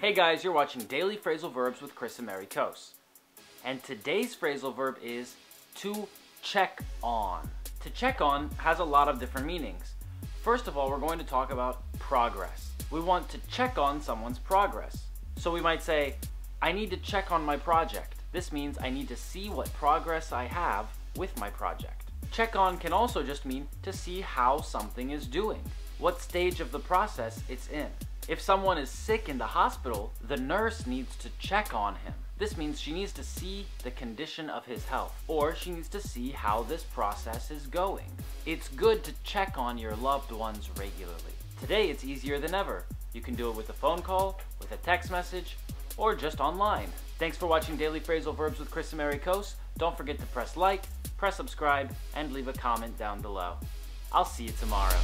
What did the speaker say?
Hey guys, you're watching Daily Phrasal Verbs with Kris Amerikos. And today's phrasal verb is to check on. To check on has a lot of different meanings. First of all, we're going to talk about progress. We want to check on someone's progress. So we might say, I need to check on my project. This means I need to see what progress I have with my project. Check on can also just mean to see how something is doing, what stage of the process it's in. If someone is sick in the hospital, the nurse needs to check on him. This means she needs to see the condition of his health, or she needs to see how this process is going. It's good to check on your loved ones regularly. Today it's easier than ever. You can do it with a phone call, with a text message, or just online. Thanks for watching Daily Phrasal Verbs with Kris Amerikos. Don't forget to press like, press subscribe, and leave a comment down below. I'll see you tomorrow.